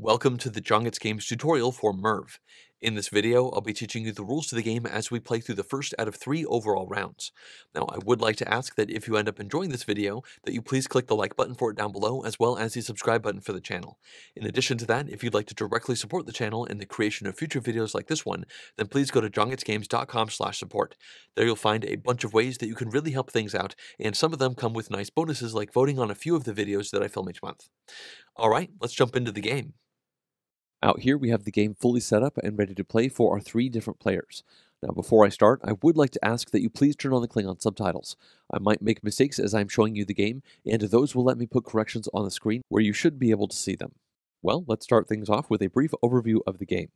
Welcome to the Jon Gets Games tutorial for Merv. In this video, I'll be teaching you the rules to the game as we play through the first out of three overall rounds. Now, I would like to ask that if you end up enjoying this video, that you please click the like button for it down below, as well as the subscribe button for the channel. In addition to that, if you'd like to directly support the channel and the creation of future videos like this one, then please go to jongetsgames.com support. There you'll find a bunch of ways that you can really help things out, and some of them come with nice bonuses like voting on a few of the videos that I film each month. Alright, let's jump into the game. Out here we have the game fully set up and ready to play for our three different players. Now before I start, I would like to ask that you please turn on the Klingon subtitles. I might make mistakes as I'm showing you the game, and those will let me put corrections on the screen where you should be able to see them. Well, let's start things off with a brief overview of the game.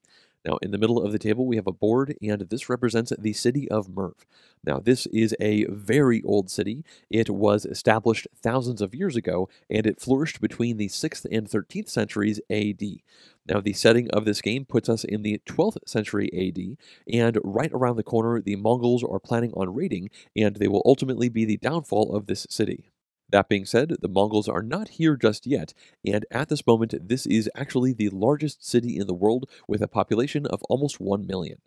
Now, in the middle of the table, we have a board, and this represents the city of Merv. Now, this is a very old city. It was established thousands of years ago, and it flourished between the 6th and 13th centuries AD. Now, the setting of this game puts us in the 12th century AD, and right around the corner, the Mongols are planning on raiding, and they will ultimately be the downfall of this city. That being said, the Mongols are not here just yet, and at this moment, this is actually the largest city in the world with a population of almost 1 million.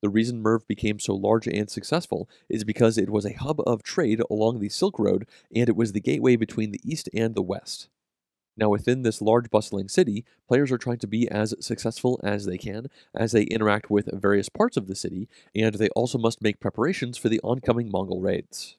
The reason Merv became so large and successful is because it was a hub of trade along the Silk Road, and it was the gateway between the East and the West. Now, within this large, bustling city, players are trying to be as successful as they can as they interact with various parts of the city, and they also must make preparations for the oncoming Mongol raids.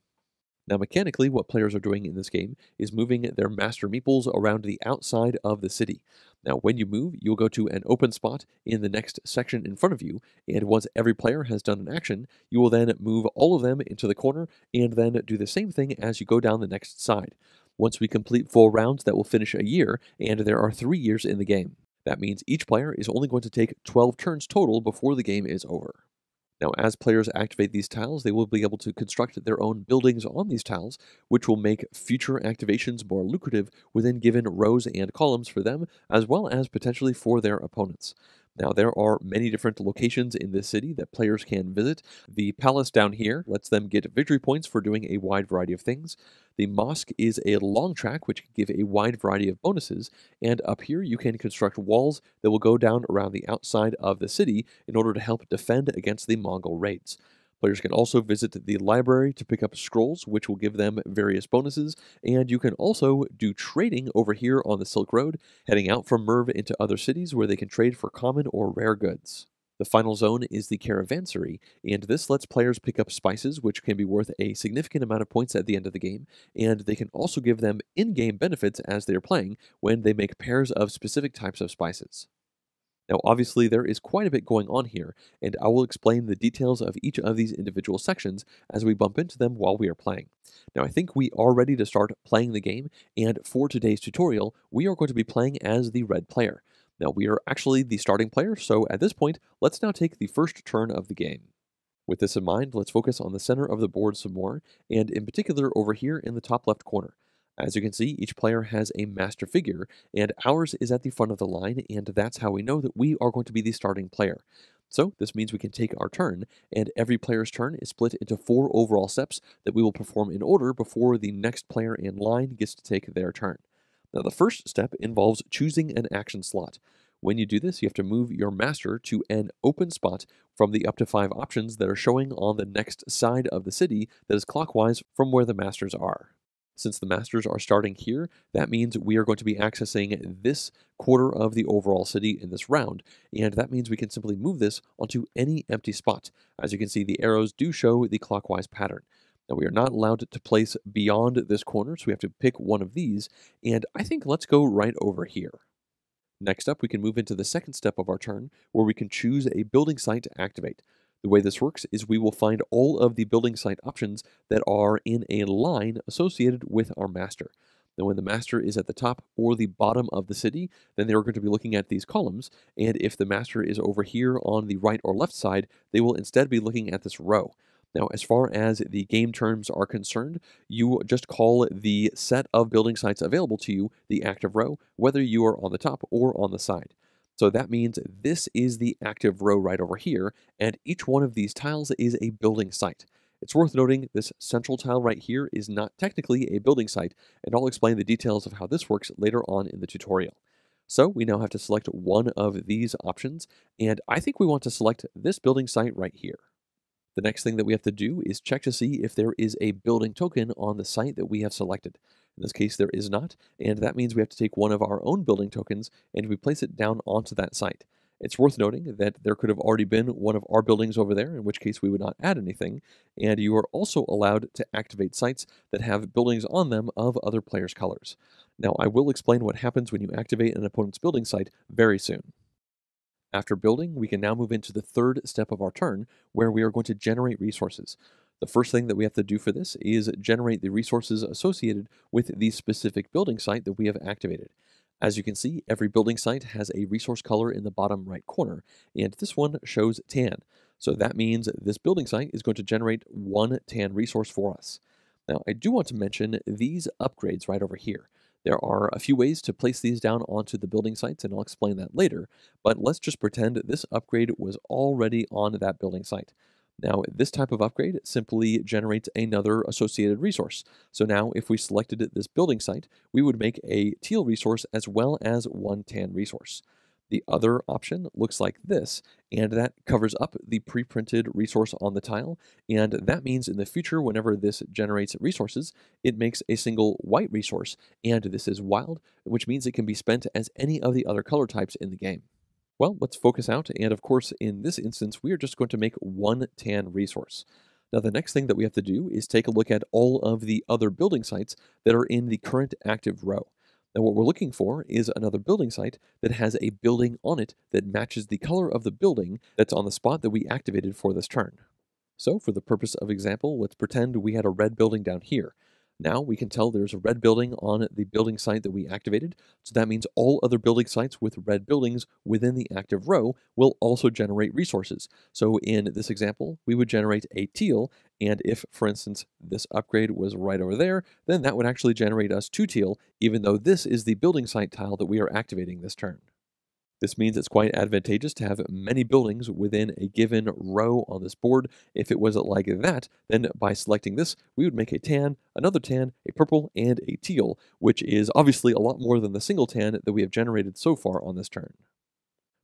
Now, mechanically, what players are doing in this game is moving their master meeples around the outside of the city. Now, when you move, you'll go to an open spot in the next section in front of you, and once every player has done an action, you will then move all of them into the corner and then do the same thing as you go down the next side. Once we complete four rounds, that will finish a year, and there are three years in the game. That means each player is only going to take 12 turns total before the game is over. Now, as players activate these tiles, they will be able to construct their own buildings on these tiles, which will make future activations more lucrative within given rows and columns for them, as well as potentially for their opponents. Now, there are many different locations in this city that players can visit. The palace down here lets them get victory points for doing a wide variety of things. The mosque is a long track which can give a wide variety of bonuses, and up here you can construct walls that will go down around the outside of the city in order to help defend against the Mongol raids. Players can also visit the library to pick up scrolls, which will give them various bonuses, and you can also do trading over here on the Silk Road, heading out from Merv into other cities where they can trade for common or rare goods. The final zone is the Caravansary, and this lets players pick up spices, which can be worth a significant amount of points at the end of the game, and they can also give them in-game benefits as they are playing when they make pairs of specific types of spices. Now, obviously, there is quite a bit going on here, and I will explain the details of each of these individual sections as we bump into them while we are playing. Now, I think we are ready to start playing the game, and for today's tutorial, we are going to be playing as the red player. Now, we are actually the starting player, so at this point, let's now take the first turn of the game. With this in mind, let's focus on the center of the board some more, and in particular over here in the top left corner. As you can see, each player has a master figure, and ours is at the front of the line, and that's how we know that we are going to be the starting player. So this means we can take our turn, and every player's turn is split into four overall steps that we will perform in order before the next player in line gets to take their turn. Now the first step involves choosing an action slot. When you do this, you have to move your master to an open spot from the up to five options that are showing on the next side of the city that is clockwise from where the masters are. Since the Masters are starting here, that means we are going to be accessing this quarter of the overall city in this round, and that means we can simply move this onto any empty spot. As you can see, the arrows do show the clockwise pattern. Now, we are not allowed to place beyond this corner, so we have to pick one of these, and I think let's go right over here. Next up, we can move into the second step of our turn, where we can choose a building site to activate. The way this works is we will find all of the building site options that are in a line associated with our master. Now, when the master is at the top or the bottom of the city, then they're going to be looking at these columns. And if the master is over here on the right or left side, they will instead be looking at this row. Now, as far as the game terms are concerned, you just call the set of building sites available to you the active row, whether you are on the top or on the side. So that means this is the active row right over here, and each one of these tiles is a building site. It's worth noting this central tile right here is not technically a building site, and I'll explain the details of how this works later on in the tutorial. So we now have to select one of these options, and I think we want to select this building site right here. The next thing that we have to do is check to see if there is a building token on the site that we have selected. In this case, there is not, and that means we have to take one of our own building tokens and we place it down onto that site. It's worth noting that there could have already been one of our buildings over there, in which case we would not add anything, and you are also allowed to activate sites that have buildings on them of other players' colors. Now, I will explain what happens when you activate an opponent's building site very soon. After building, we can now move into the third step of our turn, where we are going to generate resources. The first thing that we have to do for this is generate the resources associated with the specific building site that we have activated. As you can see, every building site has a resource color in the bottom right corner, and this one shows tan. So that means this building site is going to generate one tan resource for us. Now, I do want to mention these upgrades right over here. There are a few ways to place these down onto the building sites, and I'll explain that later, but let's just pretend this upgrade was already on that building site. Now, this type of upgrade simply generates another associated resource. So now, if we selected this building site, we would make a teal resource as well as one tan resource. The other option looks like this, and that covers up the pre-printed resource on the tile, and that means in the future, whenever this generates resources, it makes a single white resource, and this is wild, which means it can be spent as any of the other color types in the game. Well, let's focus out, and of course, in this instance, we are just going to make one tan resource. Now, the next thing that we have to do is take a look at all of the other building sites that are in the current active row. Now what we're looking for is another building site that has a building on it that matches the color of the building that's on the spot that we activated for this turn. So for the purpose of example, let's pretend we had a red building down here. Now we can tell there's a red building on the building site that we activated, so that means all other building sites with red buildings within the active row will also generate resources. So in this example, we would generate a teal, and if, for instance, this upgrade was right over there, then that would actually generate us two teal, even though this is the building site tile that we are activating this turn. This means it's quite advantageous to have many buildings within a given row on this board. If it was like that, then by selecting this, we would make a tan, another tan, a purple, and a teal, which is obviously a lot more than the single tan that we have generated so far on this turn.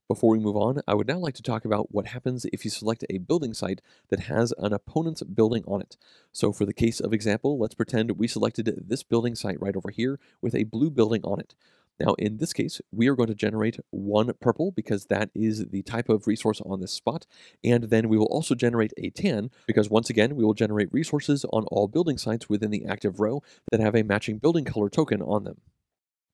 Before we move on, I would now like to talk about what happens if you select a building site that has an opponent's building on it. So for the case of example, let's pretend we selected this building site right over here with a blue building on it. Now, in this case, we are going to generate one purple because that is the type of resource on this spot. And then we will also generate a tan because once again, we will generate resources on all building sites within the active row that have a matching building color token on them.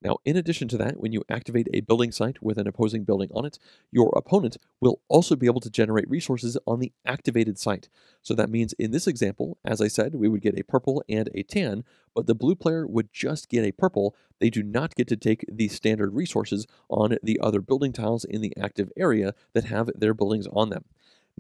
Now, in addition to that, when you activate a building site with an opposing building on it, your opponent will also be able to generate resources on the activated site. So that means in this example, as I said, we would get a purple and a tan, but the blue player would just get a purple. They do not get to take the standard resources on the other building tiles in the active area that have their buildings on them.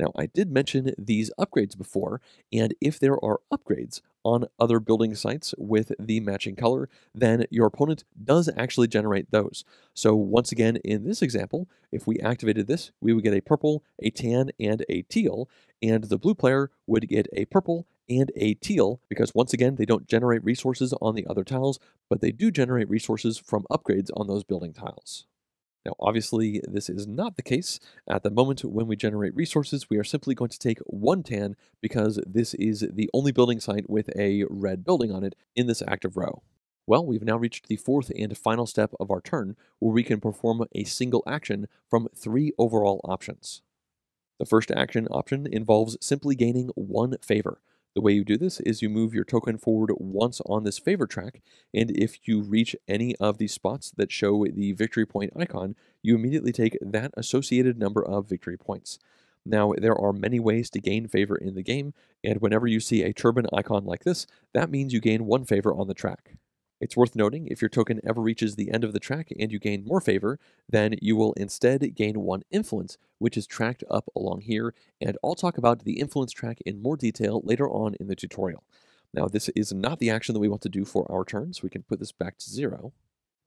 Now, I did mention these upgrades before, and if there are upgrades on other building sites with the matching color, then your opponent does actually generate those. So once again, in this example, if we activated this, we would get a purple, a tan, and a teal, and the blue player would get a purple and a teal, because once again, they don't generate resources on the other tiles, but they do generate resources from upgrades on those building tiles. Now, obviously, this is not the case. At the moment when we generate resources, we are simply going to take one tan because this is the only building site with a red building on it in this active row. Well, we've now reached the fourth and final step of our turn, where we can perform a single action from three overall options. The first action option involves simply gaining one favor. The way you do this is you move your token forward once on this favor track, and if you reach any of these spots that show the victory point icon, you immediately take that associated number of victory points. Now, there are many ways to gain favor in the game, and whenever you see a turban icon like this, that means you gain one favor on the track. It's worth noting if your token ever reaches the end of the track and you gain more favor, then you will instead gain one influence, which is tracked up along here, and I'll talk about the influence track in more detail later on in the tutorial. Now, this is not the action that we want to do for our turn, so we can put this back to zero.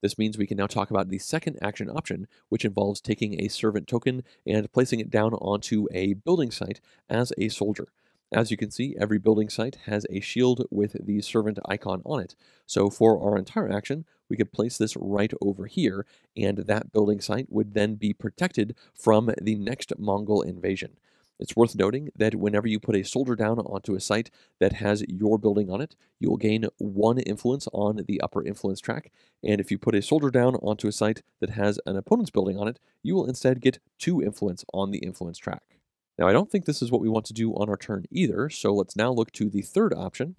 This means we can now talk about the second action option, which involves taking a servant token and placing it down onto a building site as a soldier. As you can see, every building site has a shield with the servant icon on it. So for our entire action, we could place this right over here, and that building site would then be protected from the next Mongol invasion. It's worth noting that whenever you put a soldier down onto a site that has your building on it, you will gain one influence on the upper influence track. And if you put a soldier down onto a site that has an opponent's building on it, you will instead get two influence on the influence track. Now, I don't think this is what we want to do on our turn either, so let's now look to the third option,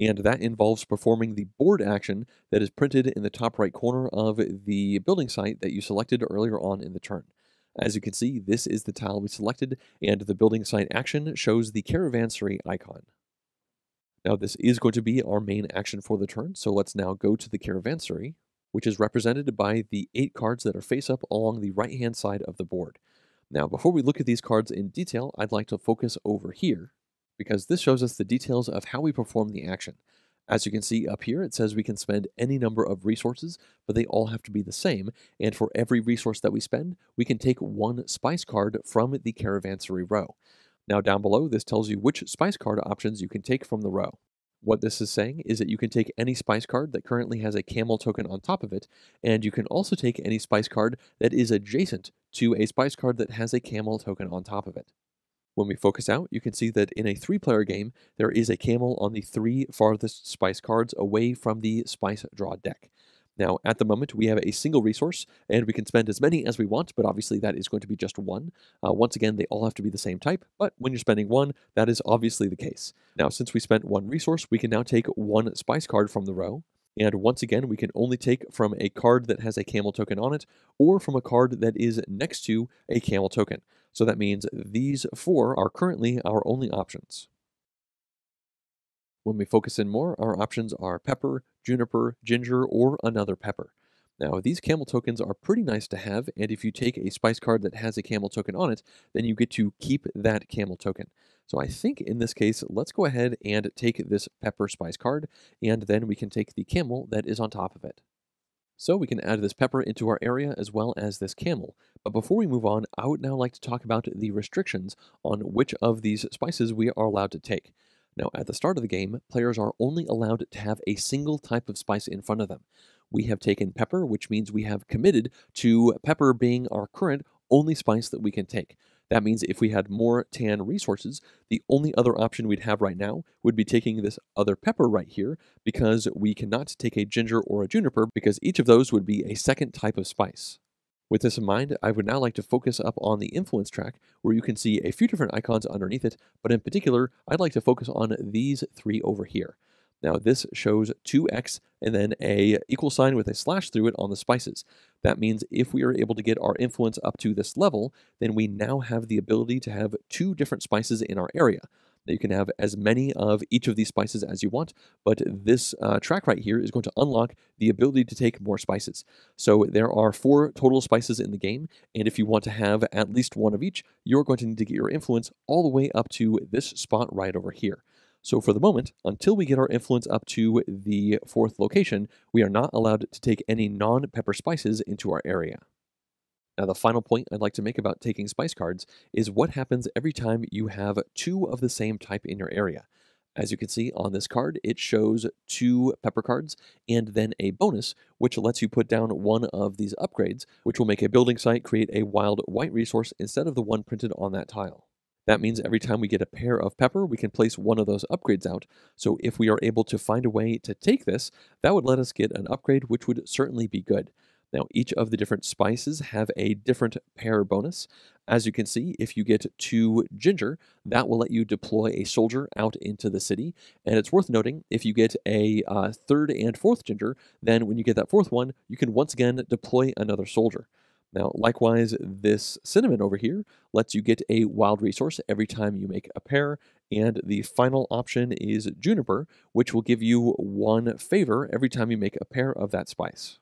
and that involves performing the board action that is printed in the top right corner of the building site that you selected earlier on in the turn. As you can see, this is the tile we selected, and the building site action shows the caravansary icon. Now this is going to be our main action for the turn, so let's now go to the caravansary, which is represented by the eight cards that are face up along the right hand side of the board. Now before we look at these cards in detail, I'd like to focus over here, because this shows us the details of how we perform the action. As you can see up here, it says we can spend any number of resources, but they all have to be the same. And for every resource that we spend, we can take one spice card from the caravansary row. Now down below, this tells you which spice card options you can take from the row. What this is saying is that you can take any spice card that currently has a camel token on top of it, and you can also take any spice card that is adjacent to a spice card that has a camel token on top of it. When we focus out, you can see that in a three-player game, there is a camel on the three farthest spice cards away from the spice draw deck. Now, at the moment, we have a single resource, and we can spend as many as we want, but obviously that is going to be just one. Uh, once again, they all have to be the same type, but when you're spending one, that is obviously the case. Now, since we spent one resource, we can now take one spice card from the row, and once again, we can only take from a card that has a camel token on it, or from a card that is next to a camel token. So that means these four are currently our only options. When we focus in more, our options are pepper, juniper, ginger, or another pepper. Now, these camel tokens are pretty nice to have, and if you take a spice card that has a camel token on it, then you get to keep that camel token. So I think in this case, let's go ahead and take this pepper spice card, and then we can take the camel that is on top of it. So we can add this pepper into our area as well as this camel. But before we move on, I would now like to talk about the restrictions on which of these spices we are allowed to take. Now, at the start of the game, players are only allowed to have a single type of spice in front of them. We have taken pepper, which means we have committed to pepper being our current only spice that we can take. That means if we had more tan resources, the only other option we'd have right now would be taking this other pepper right here because we cannot take a ginger or a juniper because each of those would be a second type of spice. With this in mind, I would now like to focus up on the influence track where you can see a few different icons underneath it, but in particular, I'd like to focus on these three over here. Now this shows 2x and then a equal sign with a slash through it on the spices. That means if we are able to get our influence up to this level, then we now have the ability to have two different spices in our area. You can have as many of each of these spices as you want, but this uh, track right here is going to unlock the ability to take more spices. So there are four total spices in the game, and if you want to have at least one of each, you're going to need to get your influence all the way up to this spot right over here. So for the moment, until we get our influence up to the fourth location, we are not allowed to take any non-pepper spices into our area. Now, the final point I'd like to make about taking spice cards is what happens every time you have two of the same type in your area. As you can see on this card, it shows two pepper cards and then a bonus, which lets you put down one of these upgrades, which will make a building site create a wild white resource instead of the one printed on that tile. That means every time we get a pair of pepper, we can place one of those upgrades out. So if we are able to find a way to take this, that would let us get an upgrade, which would certainly be good. Now, each of the different spices have a different pair bonus. As you can see, if you get two ginger, that will let you deploy a soldier out into the city. And it's worth noting, if you get a uh, third and fourth ginger, then when you get that fourth one, you can once again deploy another soldier. Now, likewise, this cinnamon over here lets you get a wild resource every time you make a pair, and the final option is juniper, which will give you one favor every time you make a pair of that spice.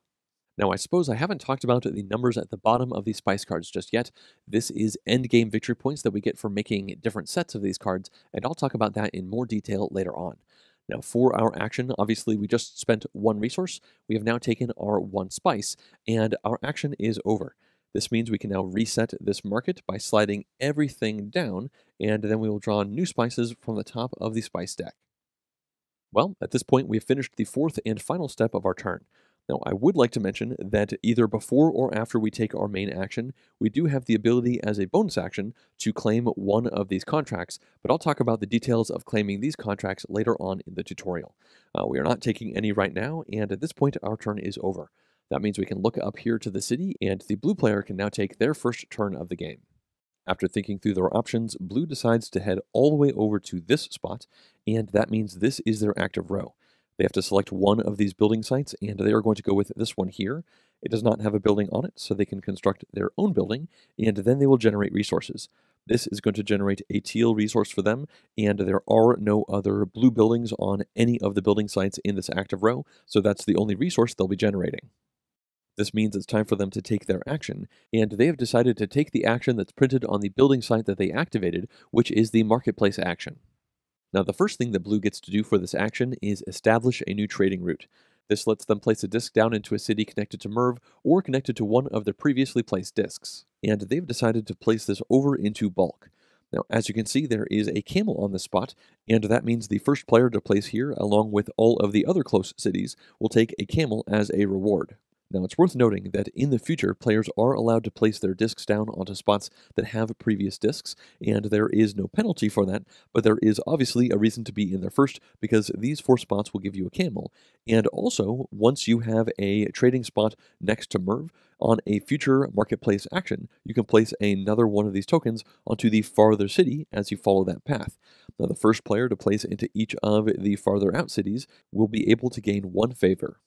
Now, I suppose I haven't talked about the numbers at the bottom of these spice cards just yet. This is endgame victory points that we get for making different sets of these cards, and I'll talk about that in more detail later on. Now for our action, obviously we just spent one resource. We have now taken our one spice and our action is over. This means we can now reset this market by sliding everything down, and then we will draw new spices from the top of the spice deck. Well, at this point, we have finished the fourth and final step of our turn. Now, I would like to mention that either before or after we take our main action, we do have the ability as a bonus action to claim one of these contracts, but I'll talk about the details of claiming these contracts later on in the tutorial. Uh, we are not taking any right now, and at this point, our turn is over. That means we can look up here to the city, and the blue player can now take their first turn of the game. After thinking through their options, blue decides to head all the way over to this spot, and that means this is their active row. They have to select one of these building sites, and they are going to go with this one here. It does not have a building on it, so they can construct their own building, and then they will generate resources. This is going to generate a teal resource for them, and there are no other blue buildings on any of the building sites in this active row, so that's the only resource they'll be generating. This means it's time for them to take their action, and they have decided to take the action that's printed on the building site that they activated, which is the marketplace action. Now, the first thing that Blue gets to do for this action is establish a new trading route. This lets them place a disk down into a city connected to Merv or connected to one of their previously placed disks. And they've decided to place this over into Balkh. Now, as you can see, there is a camel on this spot, and that means the first player to place here, along with all of the other close cities, will take a camel as a reward. Now, it's worth noting that in the future, players are allowed to place their discs down onto spots that have previous discs, and there is no penalty for that, but there is obviously a reason to be in there first because these four spots will give you a camel. And also, once you have a trading spot next to Merv, on a future marketplace action, you can place another one of these tokens onto the farther city as you follow that path. Now, the first player to place into each of the farther out cities will be able to gain one favor.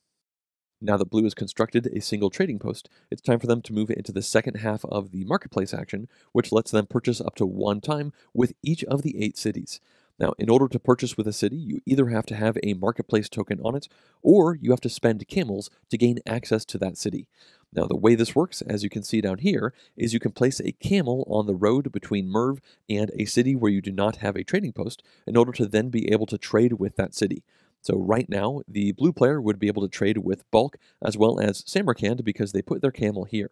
Now that Blue has constructed a single trading post, it's time for them to move into the second half of the marketplace action, which lets them purchase up to one time with each of the eight cities. Now, in order to purchase with a city, you either have to have a marketplace token on it, or you have to spend camels to gain access to that city. Now, the way this works, as you can see down here, is you can place a camel on the road between Merv and a city where you do not have a trading post in order to then be able to trade with that city. So right now, the blue player would be able to trade with Balkh as well as Samarkand because they put their camel here.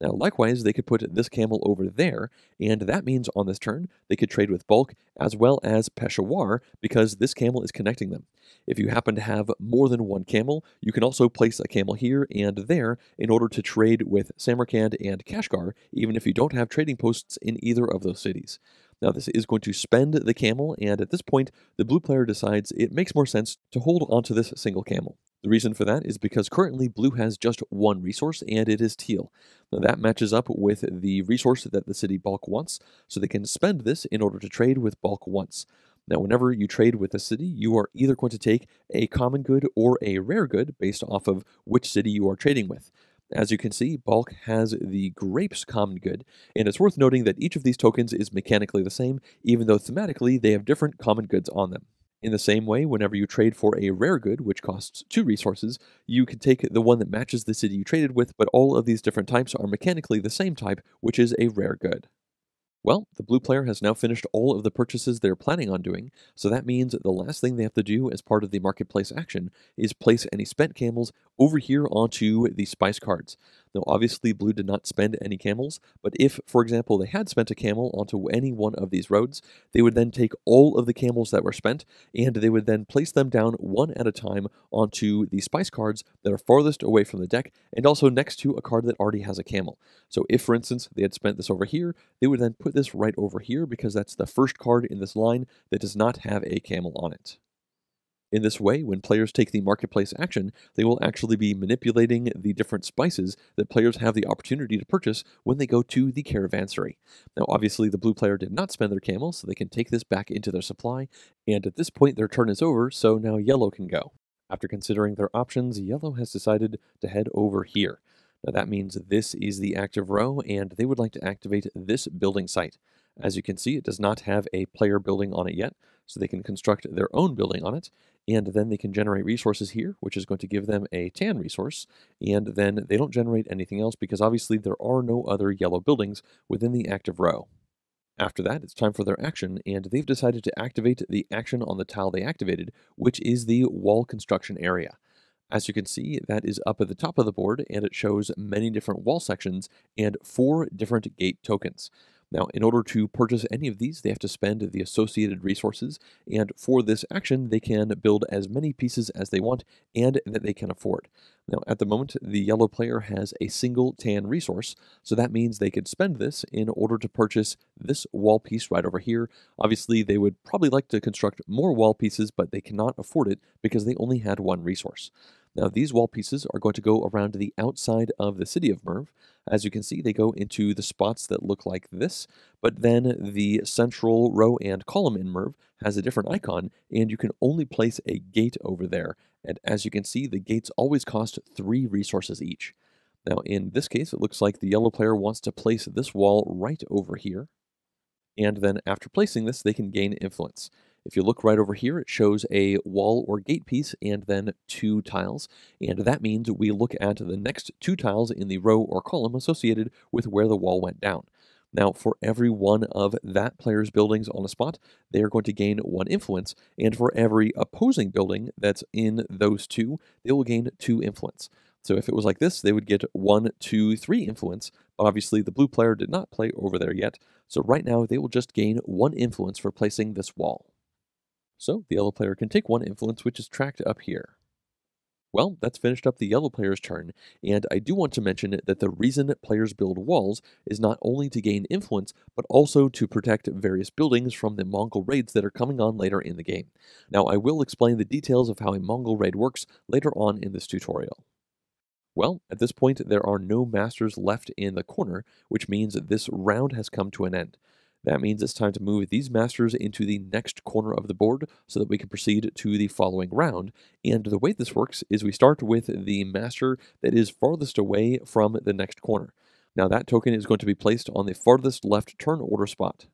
Now, likewise, they could put this camel over there, and that means on this turn, they could trade with Balkh as well as Peshawar because this camel is connecting them. If you happen to have more than one camel, you can also place a camel here and there in order to trade with Samarkand and Kashgar, even if you don't have trading posts in either of those cities. Now, this is going to spend the camel, and at this point, the blue player decides it makes more sense to hold onto this single camel. The reason for that is because currently blue has just one resource, and it is teal. Now, that matches up with the resource that the city Balkh wants, so they can spend this in order to trade with Balkh once. Now, whenever you trade with a city, you are either going to take a common good or a rare good based off of which city you are trading with. As you can see, Balkh has the Grapes common good, and it's worth noting that each of these tokens is mechanically the same, even though thematically they have different common goods on them. In the same way, whenever you trade for a rare good, which costs two resources, you can take the one that matches the city you traded with, but all of these different types are mechanically the same type, which is a rare good. Well, the blue player has now finished all of the purchases they're planning on doing, so that means the last thing they have to do as part of the marketplace action is place any spent camels over here onto the spice cards. Now, obviously, Blue did not spend any camels, but if, for example, they had spent a camel onto any one of these roads, they would then take all of the camels that were spent, and they would then place them down one at a time onto the spice cards that are farthest away from the deck, and also next to a card that already has a camel. So if, for instance, they had spent this over here, they would then put this right over here because that's the first card in this line that does not have a camel on it. In this way, when players take the marketplace action, they will actually be manipulating the different spices that players have the opportunity to purchase when they go to the caravansary. Now, obviously, the blue player did not spend their camel, so they can take this back into their supply, and at this point, their turn is over, so now yellow can go. After considering their options, yellow has decided to head over here. Now, that means this is the active row, and they would like to activate this building site. As you can see, it does not have a player building on it yet, so they can construct their own building on it, and then they can generate resources here, which is going to give them a tan resource, and then they don't generate anything else because obviously there are no other yellow buildings within the active row. After that, it's time for their action, and they've decided to activate the action on the tile they activated, which is the wall construction area. As you can see, that is up at the top of the board and it shows many different wall sections and four different gate tokens. Now, in order to purchase any of these, they have to spend the associated resources, and for this action, they can build as many pieces as they want and that they can afford. Now, at the moment, the yellow player has a single tan resource, so that means they could spend this in order to purchase this wall piece right over here. Obviously, they would probably like to construct more wall pieces, but they cannot afford it because they only had one resource. Now, these wall pieces are going to go around the outside of the city of Merv. As you can see, they go into the spots that look like this, but then the central row and column in Merv has a different icon, and you can only place a gate over there. And as you can see, the gates always cost three resources each. Now, in this case, it looks like the yellow player wants to place this wall right over here. And then after placing this, they can gain influence. If you look right over here, it shows a wall or gate piece and then two tiles. And that means we look at the next two tiles in the row or column associated with where the wall went down. Now, for every one of that player's buildings on a spot, they are going to gain one influence. And for every opposing building that's in those two, they will gain two influence. So if it was like this, they would get one, two, three influence. But obviously, the blue player did not play over there yet. So right now, they will just gain one influence for placing this wall. So the yellow player can take one influence, which is tracked up here. Well, that's finished up the yellow player's turn, and I do want to mention that the reason players build walls is not only to gain influence, but also to protect various buildings from the Mongol raids that are coming on later in the game. Now, I will explain the details of how a Mongol raid works later on in this tutorial. Well, at this point, there are no masters left in the corner, which means this round has come to an end. That means it's time to move these masters into the next corner of the board so that we can proceed to the following round. And the way this works is we start with the master that is farthest away from the next corner. Now that token is going to be placed on the farthest left turn order spot.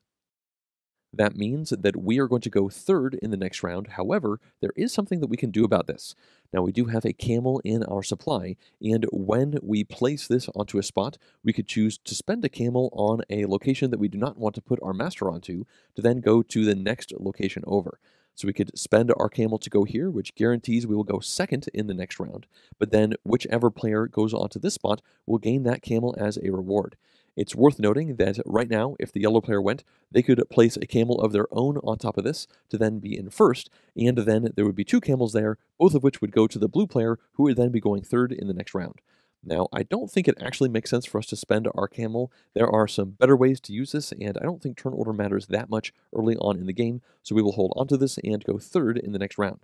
That means that we are going to go third in the next round. However, there is something that we can do about this. Now, we do have a camel in our supply, and when we place this onto a spot, we could choose to spend a camel on a location that we do not want to put our master onto, to then go to the next location over. So we could spend our camel to go here, which guarantees we will go second in the next round, but then whichever player goes onto this spot will gain that camel as a reward. It's worth noting that right now, if the yellow player went, they could place a camel of their own on top of this to then be in first, and then there would be two camels there, both of which would go to the blue player, who would then be going third in the next round. Now, I don't think it actually makes sense for us to spend our camel. There are some better ways to use this, and I don't think turn order matters that much early on in the game, so we will hold onto this and go third in the next round.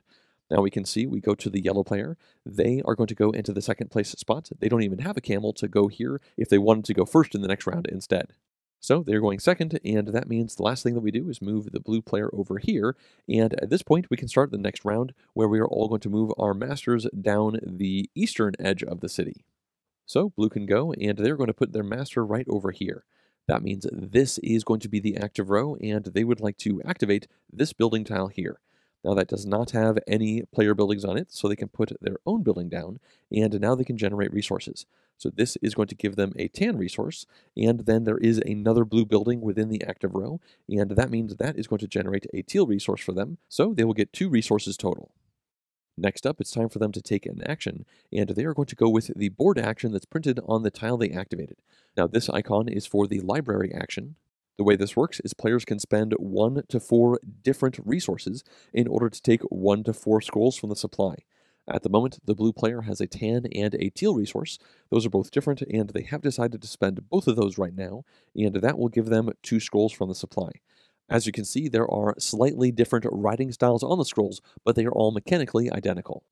Now we can see we go to the yellow player. They are going to go into the second place spot. They don't even have a camel to go here if they wanted to go first in the next round instead. So they're going second, and that means the last thing that we do is move the blue player over here. And at this point, we can start the next round where we are all going to move our masters down the eastern edge of the city. So blue can go, and they're going to put their master right over here. That means this is going to be the active row, and they would like to activate this building tile here. Now that does not have any player buildings on it, so they can put their own building down, and now they can generate resources. So this is going to give them a tan resource, and then there is another blue building within the active row, and that means that is going to generate a teal resource for them, so they will get two resources total. Next up, it's time for them to take an action, and they are going to go with the board action that's printed on the tile they activated. Now this icon is for the library action, the way this works is players can spend one to four different resources in order to take one to four scrolls from the supply. At the moment, the blue player has a tan and a teal resource. Those are both different, and they have decided to spend both of those right now, and that will give them two scrolls from the supply. As you can see, there are slightly different writing styles on the scrolls, but they are all mechanically identical.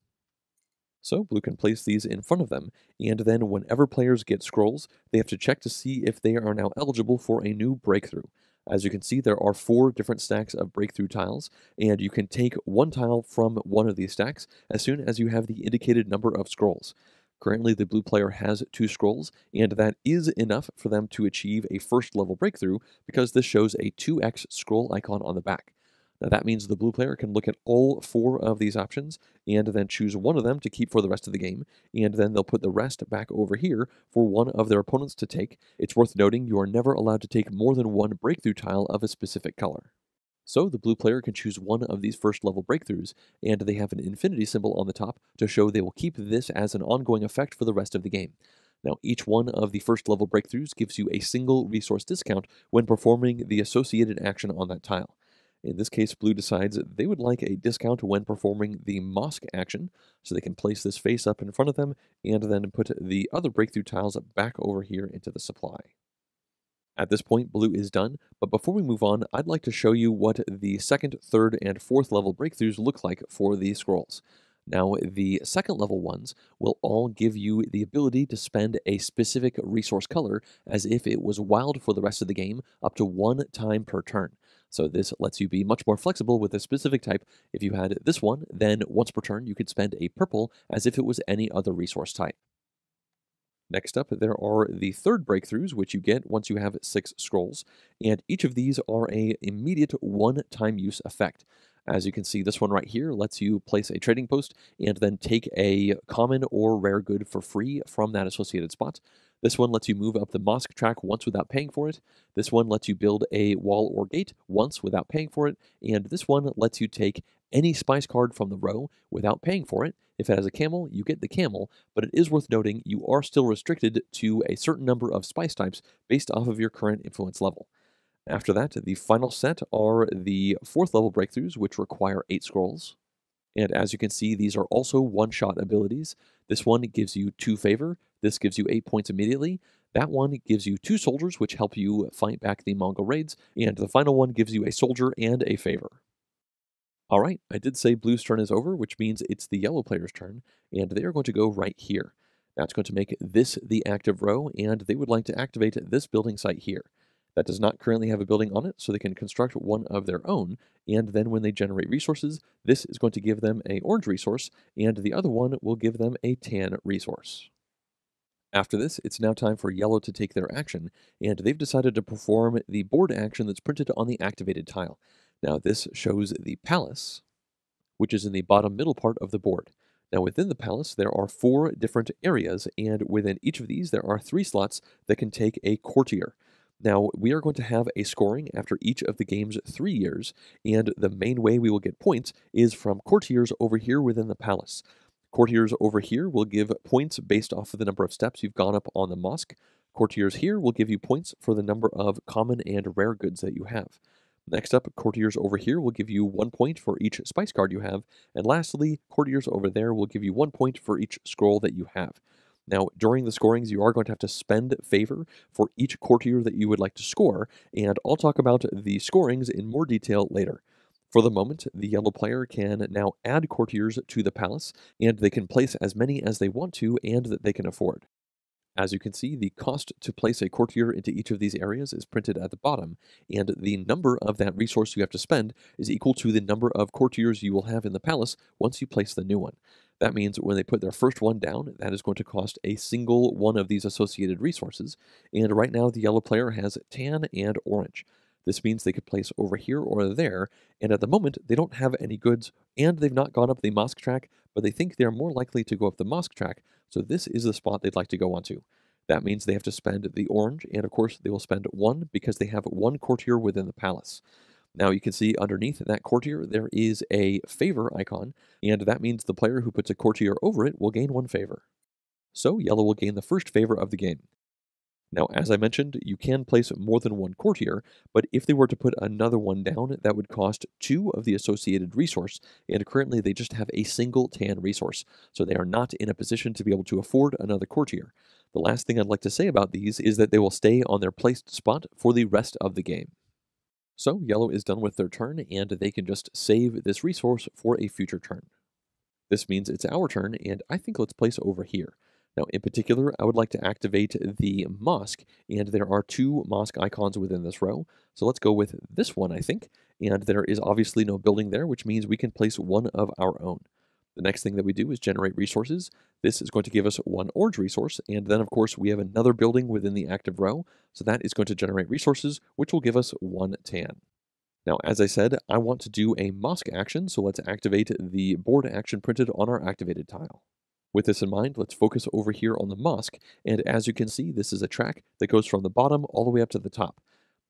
So blue can place these in front of them, and then whenever players get scrolls, they have to check to see if they are now eligible for a new breakthrough. As you can see, there are four different stacks of breakthrough tiles, and you can take one tile from one of these stacks as soon as you have the indicated number of scrolls. Currently, the blue player has two scrolls, and that is enough for them to achieve a first level breakthrough because this shows a 2x scroll icon on the back. Now that means the blue player can look at all four of these options and then choose one of them to keep for the rest of the game, and then they'll put the rest back over here for one of their opponents to take. It's worth noting you are never allowed to take more than one breakthrough tile of a specific color. So the blue player can choose one of these first level breakthroughs, and they have an infinity symbol on the top to show they will keep this as an ongoing effect for the rest of the game. Now, each one of the first level breakthroughs gives you a single resource discount when performing the associated action on that tile. In this case, blue decides they would like a discount when performing the Mosque action, so they can place this face up in front of them and then put the other breakthrough tiles back over here into the supply. At this point, blue is done, but before we move on, I'd like to show you what the second, third, and fourth level breakthroughs look like for these scrolls. Now, the second level ones will all give you the ability to spend a specific resource color as if it was wild for the rest of the game up to one time per turn. So this lets you be much more flexible with a specific type. If you had this one, then once per turn you could spend a purple as if it was any other resource type. Next up, there are the third breakthroughs, which you get once you have six scrolls, and each of these are a immediate one-time use effect. As you can see, this one right here lets you place a trading post and then take a common or rare good for free from that associated spot. This one lets you move up the mosque track once without paying for it. This one lets you build a wall or gate once without paying for it. And this one lets you take any spice card from the row without paying for it. If it has a camel, you get the camel, but it is worth noting you are still restricted to a certain number of spice types based off of your current influence level. After that, the final set are the fourth level breakthroughs, which require 8 scrolls. And as you can see, these are also one-shot abilities. This one gives you 2 favor, this gives you 8 points immediately. That one gives you 2 soldiers, which help you fight back the Mongol raids, and the final one gives you a soldier and a favor. All right, I did say blue's turn is over, which means it's the yellow player's turn, and they are going to go right here. That's going to make this the active row, and they would like to activate this building site here. That does not currently have a building on it, so they can construct one of their own, and then when they generate resources, this is going to give them a orange resource, and the other one will give them a tan resource. After this, it's now time for yellow to take their action, and they've decided to perform the board action that's printed on the activated tile. Now this shows the palace, which is in the bottom middle part of the board. Now within the palace, there are four different areas, and within each of these, there are three slots that can take a courtier. Now, we are going to have a scoring after each of the game's three years, and the main way we will get points is from courtiers over here within the palace. Courtiers over here will give points based off of the number of steps you've gone up on the mosque. Courtiers here will give you points for the number of common and rare goods that you have. Next up, courtiers over here will give you one point for each spice card you have. And lastly, courtiers over there will give you one point for each scroll that you have. Now, during the scorings, you are going to have to spend favor for each courtier that you would like to score, and I'll talk about the scorings in more detail later. For the moment, the yellow player can now add courtiers to the palace, and they can place as many as they want to and that they can afford. As you can see, the cost to place a courtier into each of these areas is printed at the bottom, and the number of that resource you have to spend is equal to the number of courtiers you will have in the palace once you place the new one. That means when they put their first one down, that is going to cost a single one of these associated resources, and right now the yellow player has tan and orange. This means they could place over here or there, and at the moment, they don't have any goods, and they've not gone up the mosque track, but they think they're more likely to go up the mosque track, so this is the spot they'd like to go onto. That means they have to spend the orange, and of course they will spend one because they have one courtier within the palace. Now you can see underneath that courtier there is a favor icon, and that means the player who puts a courtier over it will gain one favor. So yellow will gain the first favor of the game. Now, as I mentioned, you can place more than one courtier, but if they were to put another one down, that would cost two of the associated resource, and currently they just have a single tan resource, so they are not in a position to be able to afford another courtier. The last thing I'd like to say about these is that they will stay on their placed spot for the rest of the game. So, yellow is done with their turn, and they can just save this resource for a future turn. This means it's our turn, and I think let's place over here. Now, in particular, I would like to activate the mosque, and there are two mosque icons within this row. So let's go with this one, I think. And there is obviously no building there, which means we can place one of our own. The next thing that we do is generate resources. This is going to give us one orange resource, and then of course we have another building within the active row, so that is going to generate resources, which will give us one tan. Now, as I said, I want to do a mosque action, so let's activate the board action printed on our activated tile. With this in mind, let's focus over here on the mosque, and as you can see, this is a track that goes from the bottom all the way up to the top.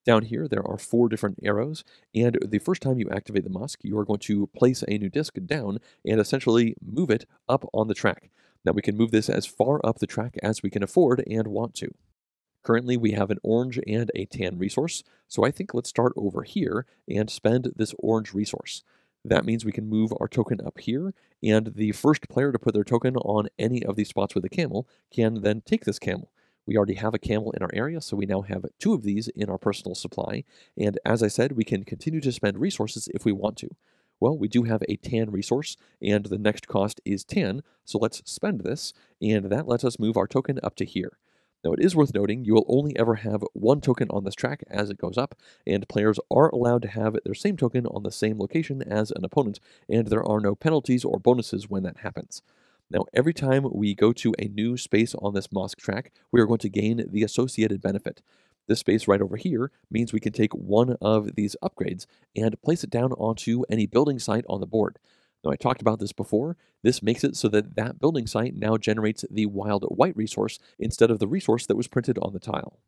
Down here, there are four different arrows, and the first time you activate the mosque, you are going to place a new disc down and essentially move it up on the track. Now we can move this as far up the track as we can afford and want to. Currently, we have an orange and a tan resource, so I think let's start over here and spend this orange resource. That means we can move our token up here, and the first player to put their token on any of these spots with a camel can then take this camel. We already have a camel in our area, so we now have two of these in our personal supply. And as I said, we can continue to spend resources if we want to. Well, we do have a tan resource, and the next cost is tan, so let's spend this, and that lets us move our token up to here. Now, it is worth noting you will only ever have one token on this track as it goes up, and players are allowed to have their same token on the same location as an opponent, and there are no penalties or bonuses when that happens. Now, every time we go to a new space on this mosque track, we are going to gain the associated benefit. This space right over here means we can take one of these upgrades and place it down onto any building site on the board. Now, I talked about this before. This makes it so that that building site now generates the wild white resource instead of the resource that was printed on the tile.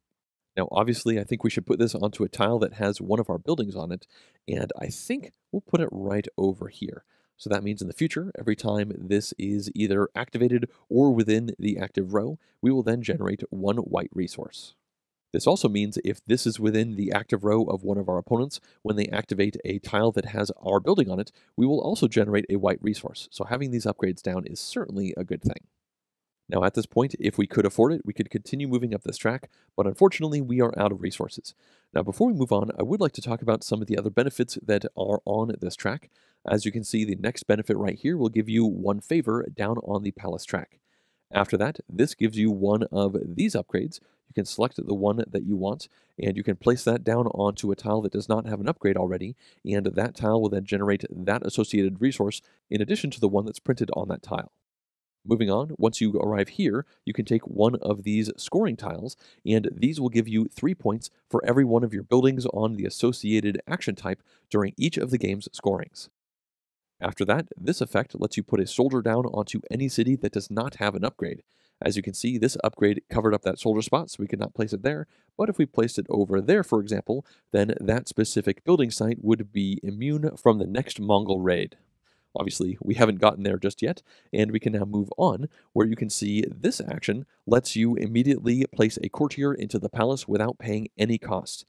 Now, obviously, I think we should put this onto a tile that has one of our buildings on it, and I think we'll put it right over here. So that means in the future, every time this is either activated or within the active row, we will then generate one white resource. This also means if this is within the active row of one of our opponents, when they activate a tile that has our building on it, we will also generate a white resource. So having these upgrades down is certainly a good thing. Now at this point, if we could afford it, we could continue moving up this track, but unfortunately we are out of resources. Now before we move on, I would like to talk about some of the other benefits that are on this track. As you can see, the next benefit right here will give you one favor down on the palace track. After that, this gives you one of these upgrades. You can select the one that you want, and you can place that down onto a tile that does not have an upgrade already, and that tile will then generate that associated resource in addition to the one that's printed on that tile. Moving on, once you arrive here, you can take one of these scoring tiles, and these will give you three points for every one of your buildings on the associated action type during each of the game's scorings. After that, this effect lets you put a soldier down onto any city that does not have an upgrade. As you can see, this upgrade covered up that soldier spot, so we could not place it there, but if we placed it over there, for example, then that specific building site would be immune from the next Mongol raid. Obviously, we haven't gotten there just yet, and we can now move on, where you can see this action lets you immediately place a courtier into the palace without paying any cost.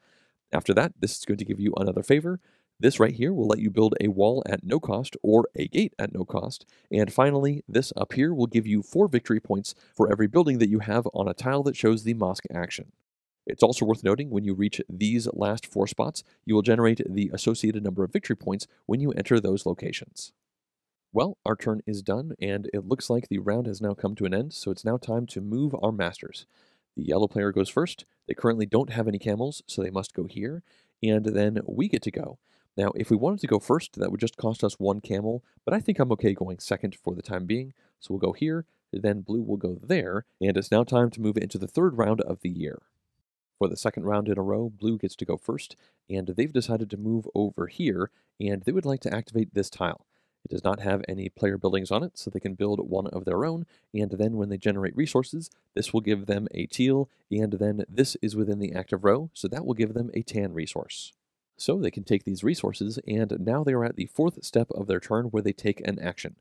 After that, this is going to give you another favor, this right here will let you build a wall at no cost or a gate at no cost. And finally, this up here will give you 4 victory points for every building that you have on a tile that shows the mosque action. It's also worth noting when you reach these last four spots, you will generate the associated number of victory points when you enter those locations. Well, our turn is done, and it looks like the round has now come to an end, so it's now time to move our masters. The yellow player goes first. They currently don't have any camels, so they must go here, and then we get to go. Now, if we wanted to go first, that would just cost us one camel, but I think I'm okay going second for the time being. So we'll go here, then blue will go there, and it's now time to move into the third round of the year. For the second round in a row, blue gets to go first, and they've decided to move over here, and they would like to activate this tile. It does not have any player buildings on it, so they can build one of their own, and then when they generate resources, this will give them a teal, and then this is within the active row, so that will give them a tan resource. So they can take these resources, and now they are at the fourth step of their turn where they take an action.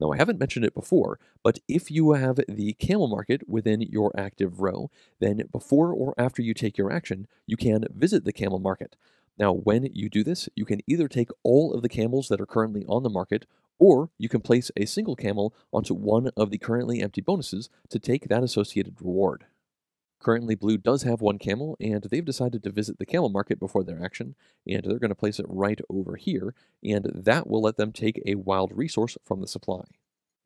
Now, I haven't mentioned it before, but if you have the camel market within your active row, then before or after you take your action, you can visit the camel market. Now, when you do this, you can either take all of the camels that are currently on the market, or you can place a single camel onto one of the currently empty bonuses to take that associated reward. Currently, Blue does have one camel, and they've decided to visit the camel market before their action, and they're going to place it right over here, and that will let them take a wild resource from the supply.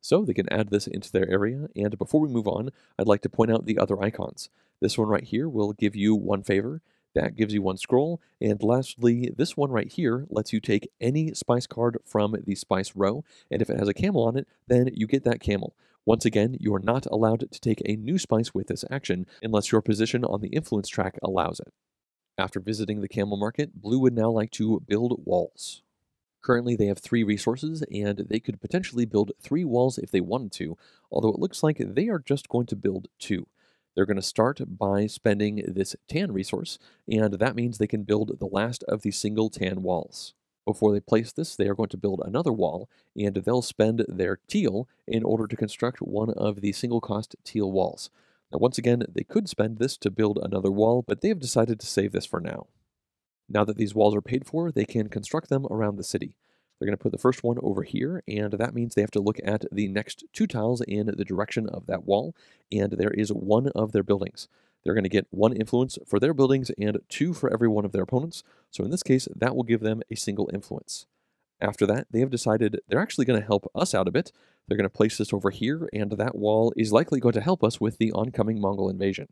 So they can add this into their area, and before we move on, I'd like to point out the other icons. This one right here will give you one favor, that gives you one scroll, and lastly, this one right here lets you take any spice card from the spice row, and if it has a camel on it, then you get that camel. Once again, you are not allowed to take a new spice with this action unless your position on the influence track allows it. After visiting the camel market, Blue would now like to build walls. Currently, they have three resources, and they could potentially build three walls if they wanted to, although it looks like they are just going to build two. They're going to start by spending this tan resource, and that means they can build the last of the single tan walls. Before they place this, they are going to build another wall, and they'll spend their teal in order to construct one of the single cost teal walls. Now, once again, they could spend this to build another wall, but they have decided to save this for now. Now that these walls are paid for, they can construct them around the city. They're going to put the first one over here, and that means they have to look at the next two tiles in the direction of that wall, and there is one of their buildings. They're going to get one influence for their buildings and two for every one of their opponents, so in this case, that will give them a single influence. After that, they have decided they're actually going to help us out a bit. They're going to place this over here, and that wall is likely going to help us with the oncoming Mongol invasion.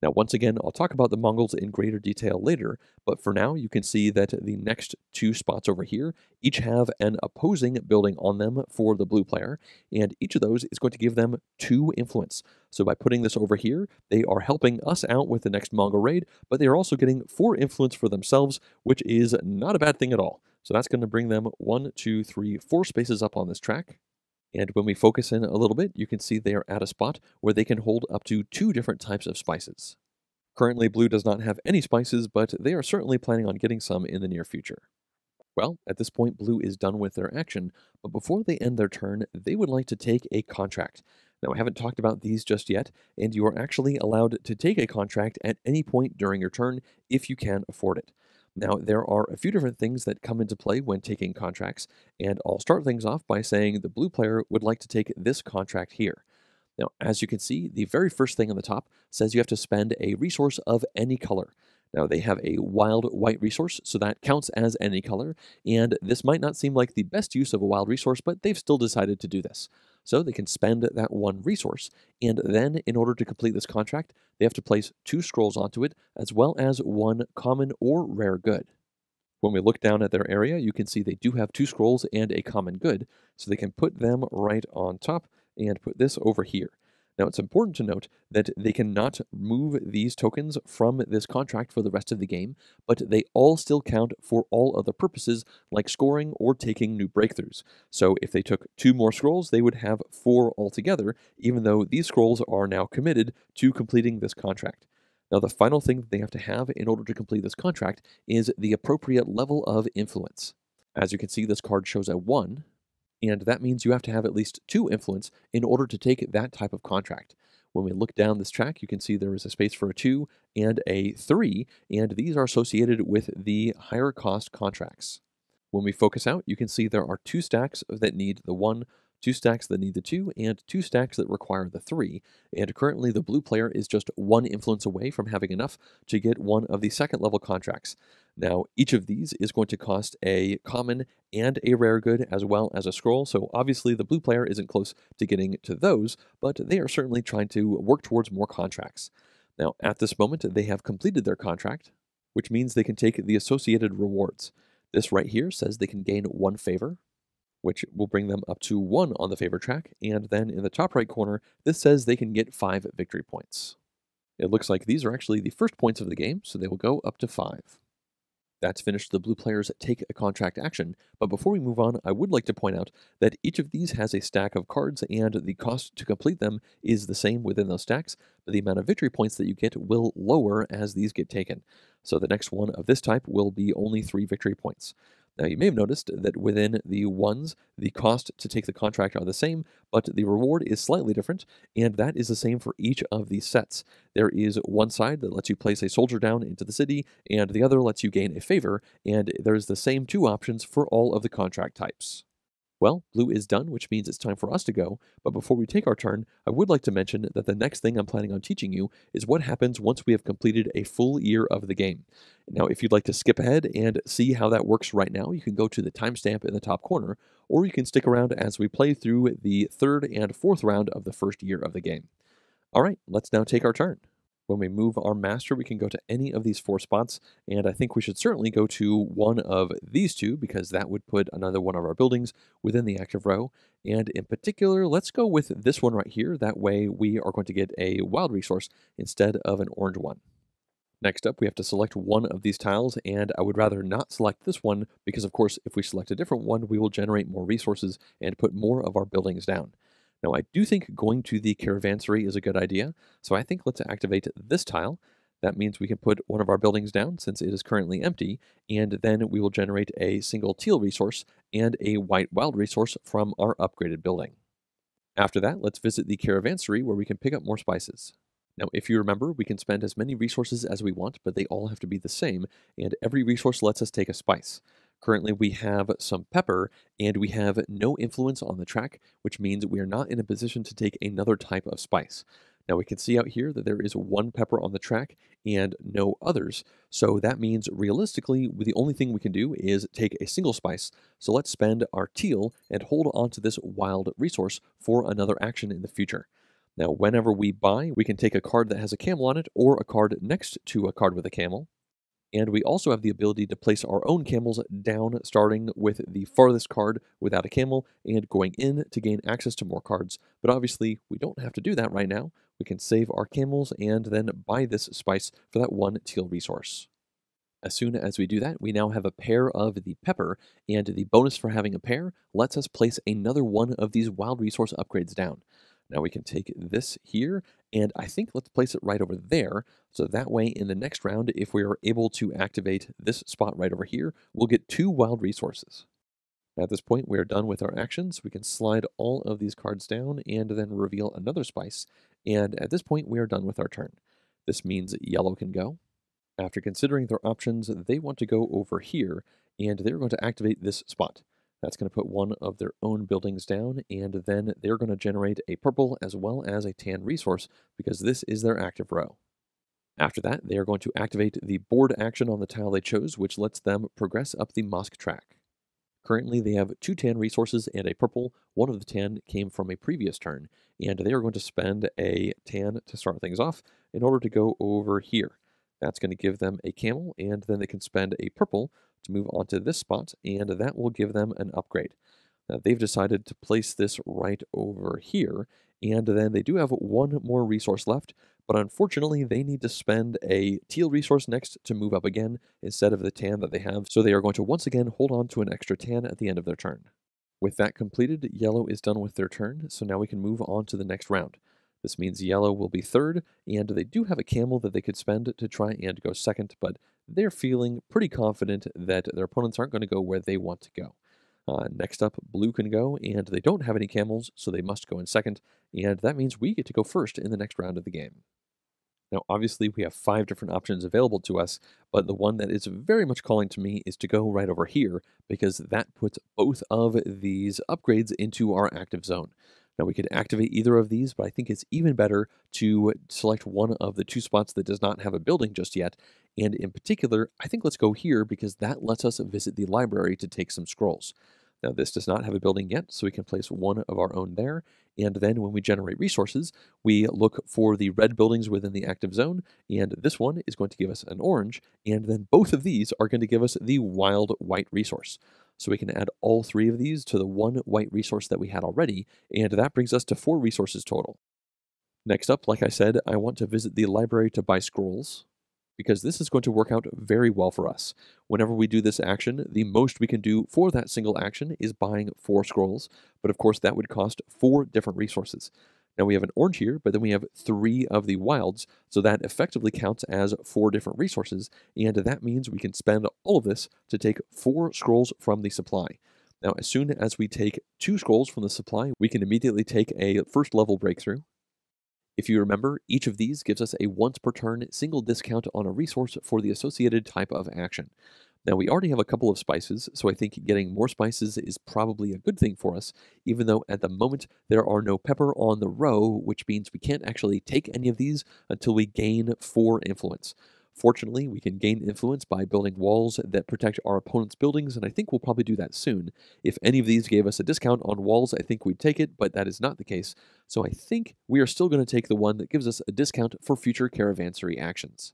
Now, once again, I'll talk about the Mongols in greater detail later, but for now, you can see that the next two spots over here each have an opposing building on them for the blue player, and each of those is going to give them two influence. So by putting this over here, they are helping us out with the next Mongol raid, but they are also getting four influence for themselves, which is not a bad thing at all. So that's going to bring them one, two, three, four spaces up on this track. And when we focus in a little bit, you can see they are at a spot where they can hold up to two different types of spices. Currently, blue does not have any spices, but they are certainly planning on getting some in the near future. Well, at this point, blue is done with their action, but before they end their turn, they would like to take a contract. Now, I haven't talked about these just yet, and you are actually allowed to take a contract at any point during your turn if you can afford it. Now, there are a few different things that come into play when taking contracts, and I'll start things off by saying the blue player would like to take this contract here. Now, as you can see, the very first thing on the top says you have to spend a resource of any color. Now, they have a wild white resource, so that counts as any color, and this might not seem like the best use of a wild resource, but they've still decided to do this. So they can spend that one resource, and then in order to complete this contract, they have to place two scrolls onto it, as well as one common or rare good. When we look down at their area, you can see they do have two scrolls and a common good, so they can put them right on top and put this over here. Now, it's important to note that they cannot move these tokens from this contract for the rest of the game, but they all still count for all other purposes like scoring or taking new breakthroughs. So if they took two more scrolls, they would have four altogether, even though these scrolls are now committed to completing this contract. Now, the final thing that they have to have in order to complete this contract is the appropriate level of influence. As you can see, this card shows a 1, and that means you have to have at least two influence in order to take that type of contract. When we look down this track, you can see there is a space for a 2 and a 3, and these are associated with the higher cost contracts. When we focus out, you can see there are two stacks that need the 1, two stacks that need the 2, and two stacks that require the 3, and currently the blue player is just one influence away from having enough to get one of the second level contracts. Now, each of these is going to cost a common and a rare good as well as a scroll, so obviously the blue player isn't close to getting to those, but they are certainly trying to work towards more contracts. Now, at this moment, they have completed their contract, which means they can take the associated rewards. This right here says they can gain one favor, which will bring them up to one on the favor track, and then in the top right corner, this says they can get five victory points. It looks like these are actually the first points of the game, so they will go up to five. That's finished the blue players take a contract action, but before we move on, I would like to point out that each of these has a stack of cards and the cost to complete them is the same within those stacks, but the amount of victory points that you get will lower as these get taken. So the next one of this type will be only 3 victory points. Now, you may have noticed that within the ones, the cost to take the contract are the same, but the reward is slightly different, and that is the same for each of these sets. There is one side that lets you place a soldier down into the city, and the other lets you gain a favor, and there's the same two options for all of the contract types. Well, blue is done, which means it's time for us to go, but before we take our turn, I would like to mention that the next thing I'm planning on teaching you is what happens once we have completed a full year of the game. Now, if you'd like to skip ahead and see how that works right now, you can go to the timestamp in the top corner, or you can stick around as we play through the third and fourth round of the first year of the game. All right, let's now take our turn. When we move our master, we can go to any of these four spots, and I think we should certainly go to one of these two because that would put another one of our buildings within the active row. And in particular, let's go with this one right here. That way we are going to get a wild resource instead of an orange one. Next up, we have to select one of these tiles, and I would rather not select this one because, of course, if we select a different one, we will generate more resources and put more of our buildings down. Now, I do think going to the caravansary is a good idea, so I think let's activate this tile. That means we can put one of our buildings down since it is currently empty, and then we will generate a single teal resource and a white wild resource from our upgraded building. After that, let's visit the caravansary where we can pick up more spices. Now, if you remember, we can spend as many resources as we want, but they all have to be the same, and every resource lets us take a spice. Currently, we have some pepper, and we have no influence on the track, which means we are not in a position to take another type of spice. Now we can see out here that there is one pepper on the track and no others. So that means realistically, the only thing we can do is take a single spice. So let's spend our teal and hold on to this wild resource for another action in the future. Now, whenever we buy, we can take a card that has a camel on it or a card next to a card with a camel. And we also have the ability to place our own camels down, starting with the farthest card without a camel and going in to gain access to more cards. But obviously, we don't have to do that right now. We can save our camels and then buy this spice for that one teal resource. As soon as we do that, we now have a pair of the pepper, and the bonus for having a pair lets us place another one of these wild resource upgrades down. Now we can take this here, and I think let's place it right over there, so that way in the next round, if we are able to activate this spot right over here, we'll get two wild resources. At this point, we are done with our actions. We can slide all of these cards down and then reveal another spice. And at this point, we are done with our turn. This means yellow can go. After considering their options, they want to go over here, and they're going to activate this spot. That's going to put one of their own buildings down, and then they're going to generate a purple as well as a tan resource because this is their active row. After that, they are going to activate the board action on the tile they chose, which lets them progress up the mosque track. Currently, they have two tan resources and a purple. One of the tan came from a previous turn, and they are going to spend a tan to start things off in order to go over here. That's going to give them a camel, and then they can spend a purple to move on to this spot, and that will give them an upgrade. Now, they've decided to place this right over here, and then they do have one more resource left, but unfortunately they need to spend a teal resource next to move up again instead of the tan that they have, so they are going to once again hold on to an extra tan at the end of their turn. With that completed, yellow is done with their turn, so now we can move on to the next round. This means yellow will be third, and they do have a camel that they could spend to try and go second, but they're feeling pretty confident that their opponents aren't going to go where they want to go. Uh, next up, blue can go, and they don't have any camels, so they must go in second, and that means we get to go first in the next round of the game. Now, obviously, we have five different options available to us, but the one that is very much calling to me is to go right over here, because that puts both of these upgrades into our active zone. Now, we could activate either of these, but I think it's even better to select one of the two spots that does not have a building just yet. And in particular, I think let's go here because that lets us visit the library to take some scrolls. Now this does not have a building yet, so we can place one of our own there. And then when we generate resources, we look for the red buildings within the active zone, and this one is going to give us an orange, and then both of these are going to give us the wild white resource. So we can add all three of these to the one white resource that we had already, and that brings us to four resources total. Next up, like I said, I want to visit the library to buy scrolls because this is going to work out very well for us. Whenever we do this action, the most we can do for that single action is buying four scrolls, but of course that would cost four different resources. Now we have an orange here, but then we have three of the wilds, so that effectively counts as four different resources, and that means we can spend all of this to take four scrolls from the supply. Now, as soon as we take two scrolls from the supply, we can immediately take a first level breakthrough, if you remember, each of these gives us a once per turn single discount on a resource for the associated type of action. Now, we already have a couple of spices, so I think getting more spices is probably a good thing for us, even though at the moment there are no pepper on the row, which means we can't actually take any of these until we gain 4 influence. Fortunately, we can gain influence by building walls that protect our opponent's buildings, and I think we'll probably do that soon. If any of these gave us a discount on walls, I think we'd take it, but that is not the case. So I think we are still going to take the one that gives us a discount for future caravansary actions.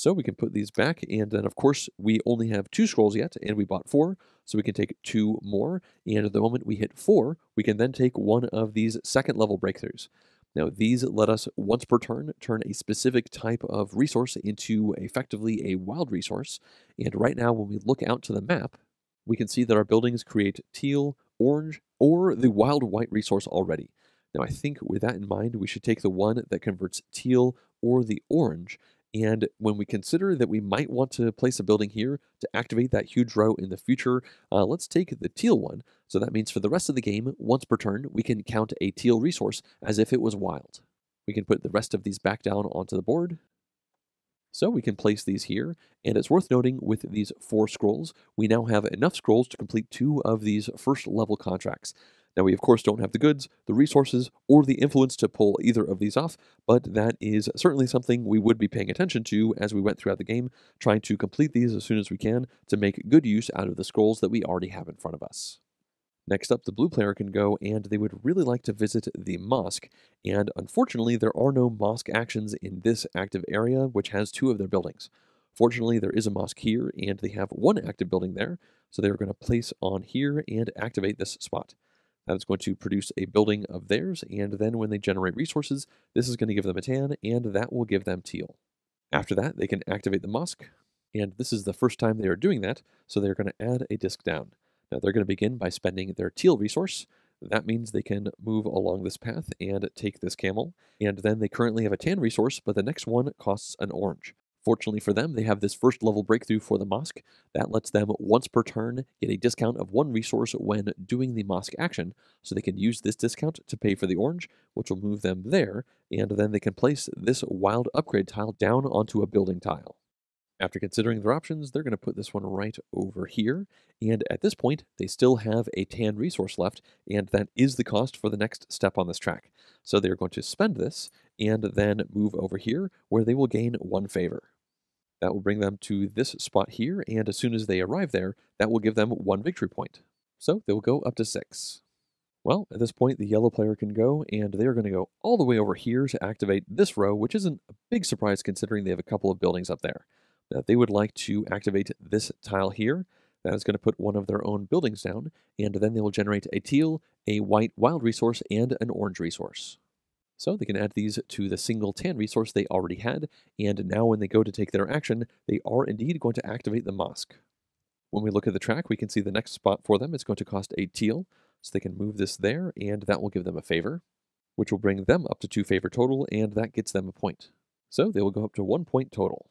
So we can put these back, and then of course we only have two scrolls yet, and we bought four, so we can take two more, and at the moment we hit four, we can then take one of these second level breakthroughs. Now, these let us, once per turn, turn a specific type of resource into effectively a wild resource. And right now, when we look out to the map, we can see that our buildings create teal, orange, or the wild white resource already. Now, I think with that in mind, we should take the one that converts teal or the orange. And when we consider that we might want to place a building here to activate that huge row in the future, uh, let's take the teal one. So that means for the rest of the game, once per turn, we can count a teal resource as if it was wild. We can put the rest of these back down onto the board. So we can place these here, and it's worth noting with these four scrolls, we now have enough scrolls to complete two of these first level contracts. Now, we of course don't have the goods, the resources, or the influence to pull either of these off, but that is certainly something we would be paying attention to as we went throughout the game, trying to complete these as soon as we can to make good use out of the scrolls that we already have in front of us. Next up, the blue player can go and they would really like to visit the mosque. And unfortunately, there are no mosque actions in this active area, which has two of their buildings. Fortunately, there is a mosque here and they have one active building there. So they're going to place on here and activate this spot. That is going to produce a building of theirs. And then when they generate resources, this is going to give them a tan and that will give them teal. After that, they can activate the mosque. And this is the first time they are doing that. So they're going to add a disc down. Now they're going to begin by spending their teal resource. That means they can move along this path and take this camel. And then they currently have a tan resource, but the next one costs an orange. Fortunately for them, they have this first level breakthrough for the mosque. That lets them, once per turn, get a discount of one resource when doing the mosque action. So they can use this discount to pay for the orange, which will move them there. And then they can place this wild upgrade tile down onto a building tile. After considering their options, they're going to put this one right over here. And at this point, they still have a tan resource left, and that is the cost for the next step on this track. So they're going to spend this and then move over here where they will gain one favor. That will bring them to this spot here, and as soon as they arrive there, that will give them one victory point. So they will go up to six. Well, at this point, the yellow player can go, and they're going to go all the way over here to activate this row, which isn't a big surprise considering they have a couple of buildings up there they would like to activate this tile here. That is going to put one of their own buildings down, and then they will generate a teal, a white wild resource, and an orange resource. So they can add these to the single tan resource they already had, and now when they go to take their action, they are indeed going to activate the mosque. When we look at the track, we can see the next spot for them is going to cost a teal, so they can move this there, and that will give them a favor, which will bring them up to two favor total, and that gets them a point. So they will go up to one point total.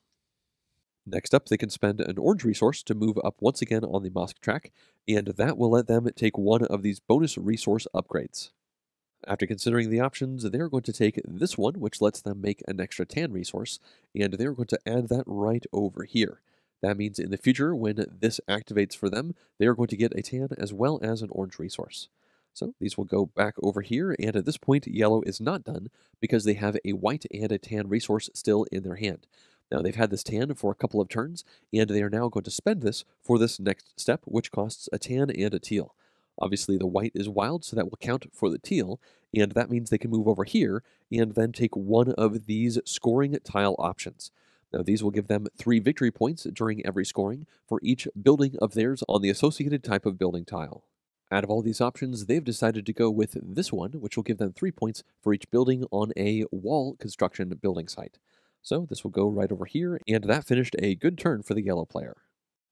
Next up, they can spend an orange resource to move up once again on the mosque track, and that will let them take one of these bonus resource upgrades. After considering the options, they're going to take this one, which lets them make an extra tan resource, and they're going to add that right over here. That means in the future, when this activates for them, they are going to get a tan as well as an orange resource. So these will go back over here, and at this point, yellow is not done because they have a white and a tan resource still in their hand. Now they've had this tan for a couple of turns, and they are now going to spend this for this next step, which costs a tan and a teal. Obviously the white is wild, so that will count for the teal, and that means they can move over here and then take one of these scoring tile options. Now these will give them three victory points during every scoring for each building of theirs on the associated type of building tile. Out of all these options, they've decided to go with this one, which will give them three points for each building on a wall construction building site. So this will go right over here, and that finished a good turn for the yellow player.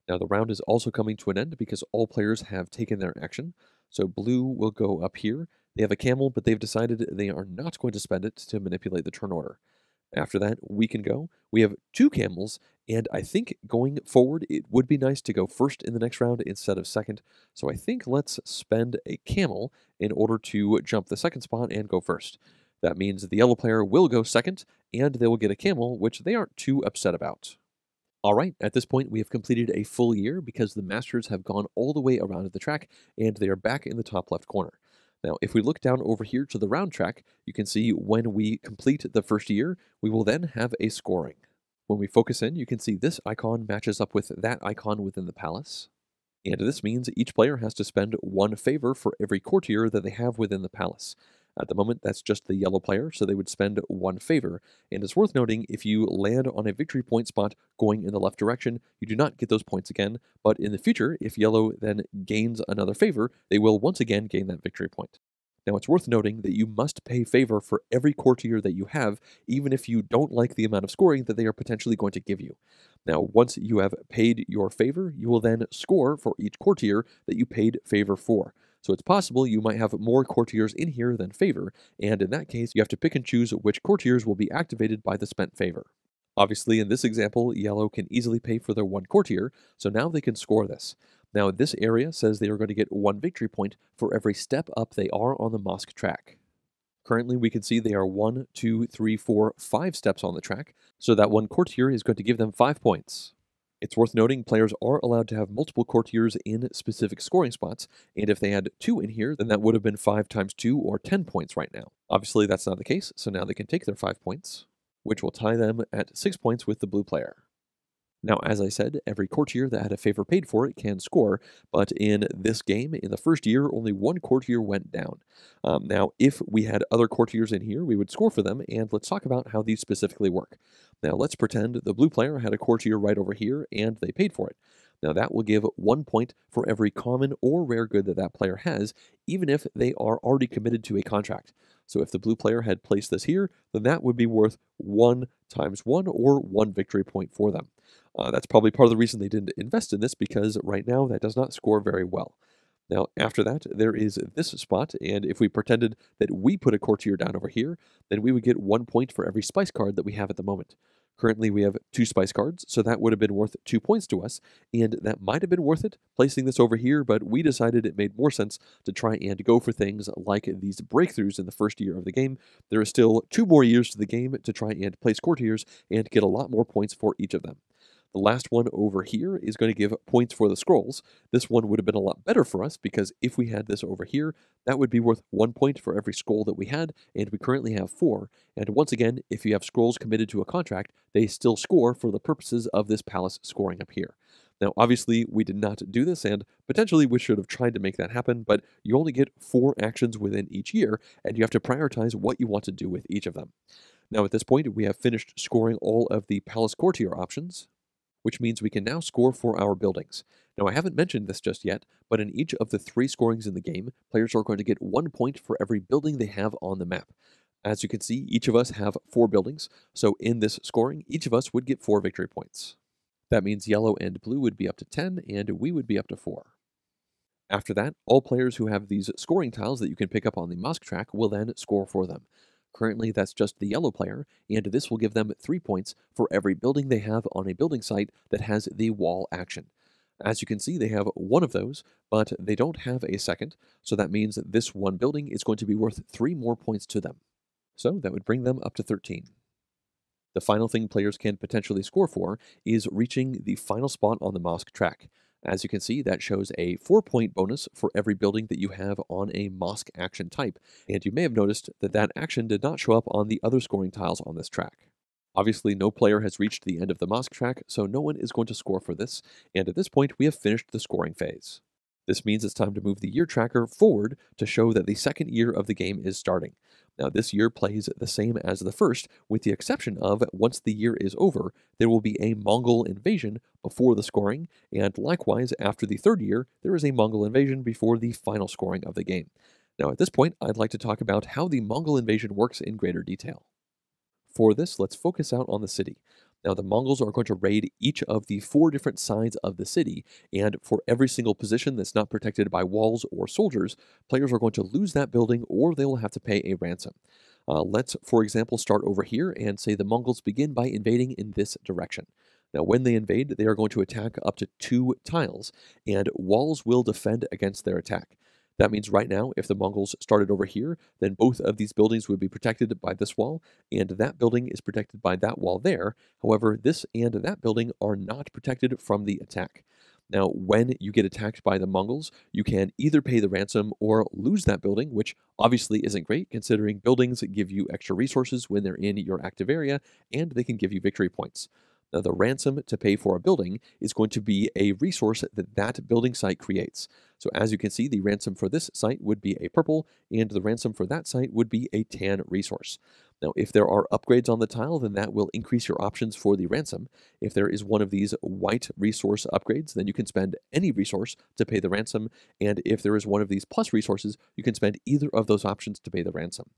Now the round is also coming to an end because all players have taken their action. So blue will go up here. They have a camel, but they've decided they are not going to spend it to manipulate the turn order. After that, we can go. We have two camels, and I think going forward, it would be nice to go first in the next round instead of second. So I think let's spend a camel in order to jump the second spot and go first. That means the yellow player will go second, and they will get a camel, which they aren't too upset about. Alright, at this point we have completed a full year because the Masters have gone all the way around the track, and they are back in the top left corner. Now, if we look down over here to the round track, you can see when we complete the first year, we will then have a scoring. When we focus in, you can see this icon matches up with that icon within the palace. And this means each player has to spend one favor for every courtier that they have within the palace. At the moment, that's just the yellow player, so they would spend one favor. And it's worth noting, if you land on a victory point spot going in the left direction, you do not get those points again, but in the future, if yellow then gains another favor, they will once again gain that victory point. Now, it's worth noting that you must pay favor for every courtier that you have, even if you don't like the amount of scoring that they are potentially going to give you. Now, once you have paid your favor, you will then score for each courtier that you paid favor for. So it's possible you might have more courtiers in here than favor, and in that case, you have to pick and choose which courtiers will be activated by the spent favor. Obviously, in this example, yellow can easily pay for their one courtier, so now they can score this. Now, this area says they are going to get one victory point for every step up they are on the mosque track. Currently, we can see they are one, two, three, four, five steps on the track, so that one courtier is going to give them five points. It's worth noting players are allowed to have multiple courtiers in specific scoring spots, and if they had two in here, then that would have been 5 times 2 or 10 points right now. Obviously, that's not the case, so now they can take their 5 points, which will tie them at 6 points with the blue player. Now, as I said, every courtier that had a favor paid for it can score, but in this game, in the first year, only one courtier went down. Um, now, if we had other courtiers in here, we would score for them, and let's talk about how these specifically work. Now, let's pretend the blue player had a courtier right over here, and they paid for it. Now, that will give one point for every common or rare good that that player has, even if they are already committed to a contract. So if the blue player had placed this here, then that would be worth 1 times 1 or 1 victory point for them. Uh, that's probably part of the reason they didn't invest in this because right now that does not score very well. Now, after that, there is this spot, and if we pretended that we put a courtier down over here, then we would get one point for every spice card that we have at the moment. Currently, we have two spice cards, so that would have been worth two points to us, and that might have been worth it, placing this over here, but we decided it made more sense to try and go for things like these breakthroughs in the first year of the game. There are still two more years to the game to try and place courtiers and get a lot more points for each of them. The last one over here is going to give points for the scrolls. This one would have been a lot better for us because if we had this over here, that would be worth one point for every scroll that we had, and we currently have four. And once again, if you have scrolls committed to a contract, they still score for the purposes of this palace scoring up here. Now, obviously, we did not do this, and potentially we should have tried to make that happen, but you only get four actions within each year, and you have to prioritize what you want to do with each of them. Now, at this point, we have finished scoring all of the Palace Courtier options, which means we can now score for our buildings. Now, I haven't mentioned this just yet, but in each of the three scorings in the game, players are going to get one point for every building they have on the map. As you can see, each of us have four buildings, so in this scoring, each of us would get four victory points. That means yellow and blue would be up to 10, and we would be up to 4. After that, all players who have these scoring tiles that you can pick up on the mosque track will then score for them. Currently, that's just the yellow player, and this will give them 3 points for every building they have on a building site that has the wall action. As you can see, they have one of those, but they don't have a second, so that means that this one building is going to be worth 3 more points to them. So that would bring them up to 13. The final thing players can potentially score for is reaching the final spot on the mosque track. As you can see, that shows a 4 point bonus for every building that you have on a mosque action type, and you may have noticed that that action did not show up on the other scoring tiles on this track. Obviously, no player has reached the end of the mosque track, so no one is going to score for this, and at this point we have finished the scoring phase. This means it's time to move the year tracker forward to show that the second year of the game is starting. Now, this year plays the same as the first, with the exception of once the year is over, there will be a Mongol invasion before the scoring, and likewise, after the third year, there is a Mongol invasion before the final scoring of the game. Now, at this point, I'd like to talk about how the Mongol invasion works in greater detail. For this, let's focus out on the city. Now, the Mongols are going to raid each of the four different sides of the city, and for every single position that's not protected by walls or soldiers, players are going to lose that building or they will have to pay a ransom. Uh, let's, for example, start over here and say the Mongols begin by invading in this direction. Now, when they invade, they are going to attack up to two tiles, and walls will defend against their attack. That means right now, if the Mongols started over here, then both of these buildings would be protected by this wall, and that building is protected by that wall there. However, this and that building are not protected from the attack. Now, when you get attacked by the Mongols, you can either pay the ransom or lose that building, which obviously isn't great considering buildings give you extra resources when they're in your active area and they can give you victory points. Now, the ransom to pay for a building is going to be a resource that that building site creates. So as you can see, the ransom for this site would be a purple, and the ransom for that site would be a tan resource. Now, if there are upgrades on the tile, then that will increase your options for the ransom. If there is one of these white resource upgrades, then you can spend any resource to pay the ransom. And if there is one of these plus resources, you can spend either of those options to pay the ransom.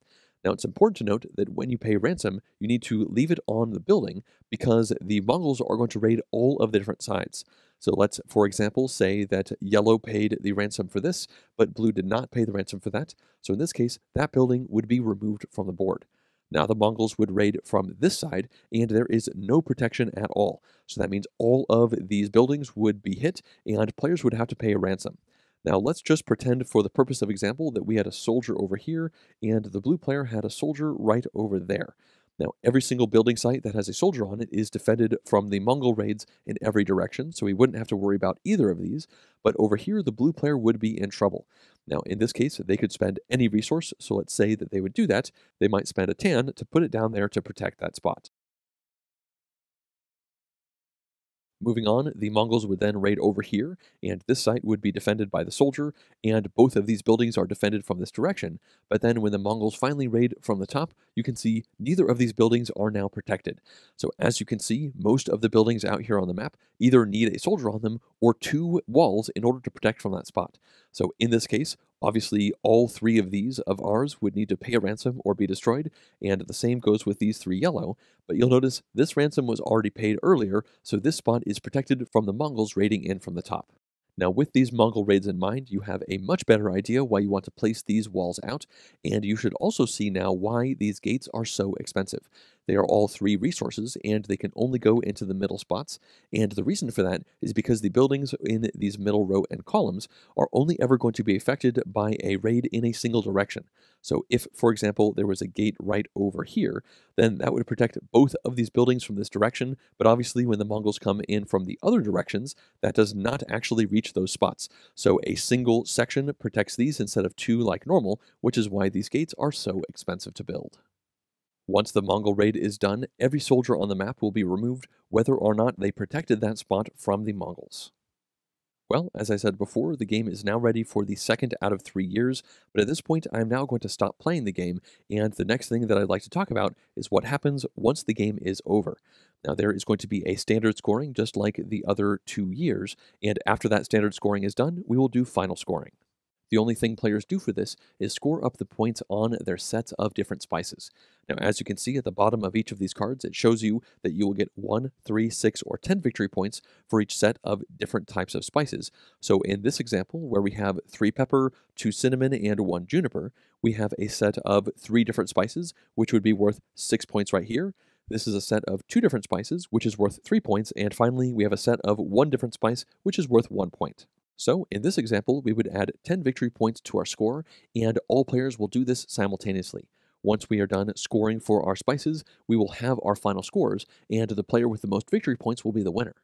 Now, it's important to note that when you pay ransom, you need to leave it on the building because the Mongols are going to raid all of the different sides. So let's, for example, say that yellow paid the ransom for this, but blue did not pay the ransom for that. So in this case, that building would be removed from the board. Now the Mongols would raid from this side, and there is no protection at all. So that means all of these buildings would be hit, and players would have to pay a ransom. Now let's just pretend for the purpose of example that we had a soldier over here, and the blue player had a soldier right over there. Now, every single building site that has a soldier on it is defended from the Mongol raids in every direction, so we wouldn't have to worry about either of these. But over here, the blue player would be in trouble. Now, in this case, they could spend any resource, so let's say that they would do that. They might spend a tan to put it down there to protect that spot. Moving on, the Mongols would then raid over here, and this site would be defended by the soldier, and both of these buildings are defended from this direction. But then when the Mongols finally raid from the top, you can see neither of these buildings are now protected. So as you can see, most of the buildings out here on the map either need a soldier on them or two walls in order to protect from that spot. So in this case, Obviously, all three of these of ours would need to pay a ransom or be destroyed, and the same goes with these three yellow, but you'll notice this ransom was already paid earlier, so this spot is protected from the Mongols raiding in from the top. Now, with these Mongol raids in mind, you have a much better idea why you want to place these walls out, and you should also see now why these gates are so expensive. They are all three resources, and they can only go into the middle spots, and the reason for that is because the buildings in these middle row and columns are only ever going to be affected by a raid in a single direction. So if, for example, there was a gate right over here, then that would protect both of these buildings from this direction, but obviously when the Mongols come in from the other directions, that does not actually reach those spots. So a single section protects these instead of two like normal, which is why these gates are so expensive to build. Once the Mongol raid is done, every soldier on the map will be removed, whether or not they protected that spot from the Mongols. Well, as I said before, the game is now ready for the second out of three years, but at this point I'm now going to stop playing the game, and the next thing that I'd like to talk about is what happens once the game is over. Now there is going to be a standard scoring just like the other two years, and after that standard scoring is done, we will do final scoring. The only thing players do for this is score up the points on their sets of different spices. Now, as you can see at the bottom of each of these cards, it shows you that you will get 1, 3, 6, or 10 victory points for each set of different types of spices. So in this example, where we have 3 pepper, 2 cinnamon, and 1 juniper, we have a set of 3 different spices, which would be worth 6 points right here. This is a set of 2 different spices, which is worth 3 points, and finally we have a set of 1 different spice, which is worth 1 point. So in this example, we would add 10 victory points to our score, and all players will do this simultaneously. Once we are done scoring for our spices, we will have our final scores, and the player with the most victory points will be the winner.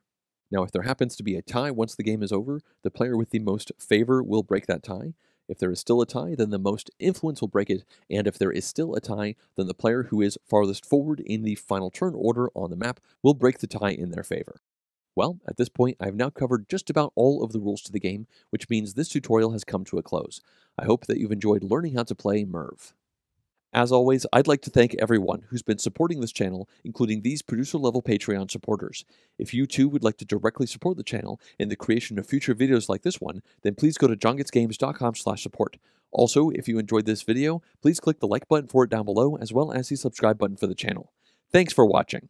Now, if there happens to be a tie once the game is over, the player with the most favor will break that tie. If there is still a tie, then the most influence will break it, and if there is still a tie, then the player who is farthest forward in the final turn order on the map will break the tie in their favor. Well, at this point, I've now covered just about all of the rules to the game, which means this tutorial has come to a close. I hope that you've enjoyed learning how to play Merv. As always, I'd like to thank everyone who's been supporting this channel, including these producer-level Patreon supporters. If you too would like to directly support the channel in the creation of future videos like this one, then please go to jongetsgames.com/support. Also, if you enjoyed this video, please click the like button for it down below, as well as the subscribe button for the channel. Thanks for watching.